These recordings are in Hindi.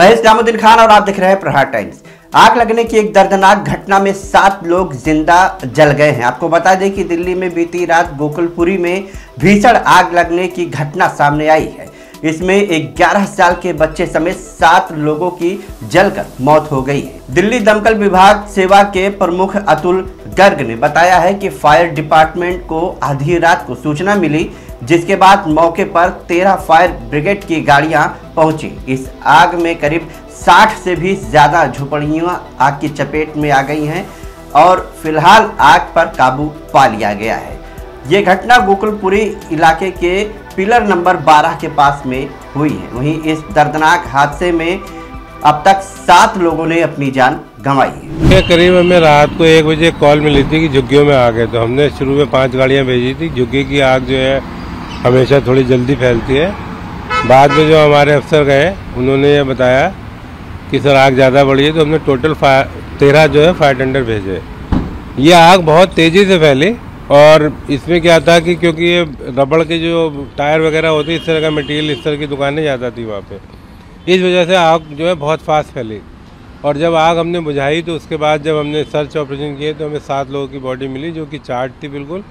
मैं इस्लामुद्दीन खान और आप देख रहे हैं प्रहार टाइम्स। आग लगने की एक दर्दनाक घटना में सात लोग ज़िंदा जल गए हैं। आपको बता दें कि दिल्ली में बीती रात गोकुलपुरी में भीषण आग लगने की घटना सामने आई है। इसमें 11 साल के बच्चे समेत सात लोगों की जलकर मौत हो गई है। दिल्ली दमकल विभाग सेवा के प्रमुख अतुल गर्ग ने बताया है कि फायर डिपार्टमेंट को आधी रात को सूचना मिली जिसके बाद मौके पर तेरह फायर ब्रिगेड की गाड़ियाँ पहुँची। इस आग में करीब 60 से भी ज़्यादा झुपड़ियाँ आग की चपेट में आ गई हैं और फ़िलहाल आग पर काबू पा लिया गया है। ये घटना गोकुलपुरी इलाके के पिलर नंबर 12 के पास में हुई है। वहीं इस दर्दनाक हादसे में अब तक सात लोगों ने अपनी जान गंवाई है। करीब हमें रात को एक बजे कॉल मिली थी कि झुग्गियों में आ गए तो हमने शुरू में पाँच गाड़ियाँ भेजी थी। झुग्गी की आग जो है हमेशा थोड़ी जल्दी फैलती है। बाद में जो हमारे अफसर गए, उन्होंने ये बताया कि, सर, आग ज़्यादा बढ़ी है तो हमने टोटल तेरह जो है फायर टेंडर भेजे ये आग बहुत तेज़ी से फैली और इसमें क्या था कि क्योंकि ये रबड़ के जो टायर वगैरह होते इस तरह का मटेरियल इस तरह की दुकानें ज़्यादा थी वहाँ पे। इस वजह से आग जो है बहुत फास्ट फैली। और जब आग हमने बुझाई तो उसके बाद जब हमने सर्च ऑपरेशन किए तो हमें सात लोगों की बॉडी मिली, जो कि चार्ट थी बिल्कुल।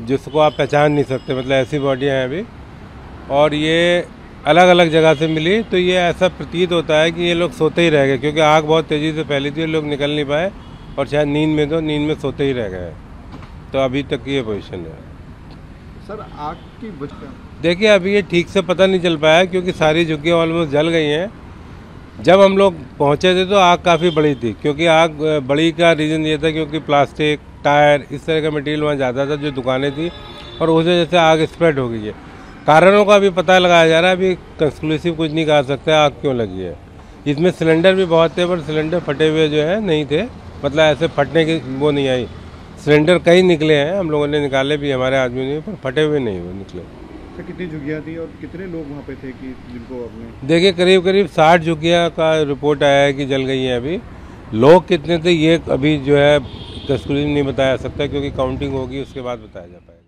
जिसको आप पहचान नहीं सकते मतलब ऐसी बॉडियाँ हैं अभी। और ये अलग अलग जगह से मिली तो ये ऐसा प्रतीत होता है कि ये लोग सोते ही रह गए क्योंकि आग बहुत तेज़ी से फैली थी लोग निकल नहीं पाए और शायद नींद में तो नींद में सोते ही रह गए। तो अभी तक ये पोजिशन है। सर आग की देखिए अभी ये ठीक से पता नहीं चल पाया क्योंकि सारी झुग्गियाँ ऑलमोस्ट जल गई हैं। जब हम लोग पहुँचे थे तो आग काफ़ी बड़ी थी क्योंकि आग बड़ी का रीज़न ये था क्योंकि प्लास्टिक टायर इस तरह का मटेरियल वहाँ ज़्यादा था जो दुकानें थी और उस वजह से आग स्प्रेड हो गई है। कारणों का भी पता लगाया जा रहा है अभी कंक्लूसिव कुछ नहीं कहा सकते आग क्यों लगी है। इसमें सिलेंडर भी बहुत थे पर सिलेंडर फटे हुए जो है नहीं थे मतलब ऐसे फटने की वो नहीं आई। सिलेंडर कई निकले हैं हम लोगों ने निकाले भी हमारे आदमी ने पर फटे हुए नहीं हुए निकले। सर कितनी झुग्गियाँ थी और कितने लोग वहाँ पे थे कि जिनको आपने देखिए, करीब करीब साठ झुग्गियाँ का रिपोर्ट आया है कि जल गई है अभी। लोग कितने थे ये अभी जो है, तस्करी नहीं बताया सकता क्योंकि काउंटिंग होगी, उसके बाद बताया जा पाएगा।